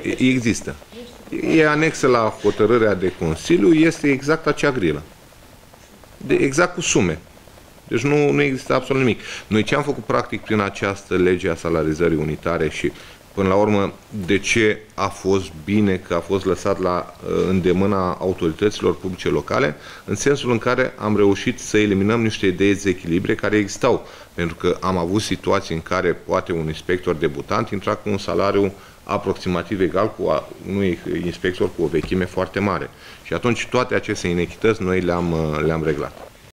Există. E anexă la hotărârea de Consiliu, este exact acea grilă. De, exact cu sume. Deci nu, nu există absolut nimic. Noi ce am făcut practic prin această lege a salarizării unitare și până la urmă de ce a fost bine că a fost lăsat la uh, îndemâna autorităților publice locale, în sensul în care am reușit să eliminăm niște dezechilibre care existau. Pentru că am avut situații în care poate un inspector debutant intra cu un salariu aproximativ egal cu unui inspector cu o vechime foarte mare. Și atunci toate aceste inechități noi le-am le, -am, le -am reglat.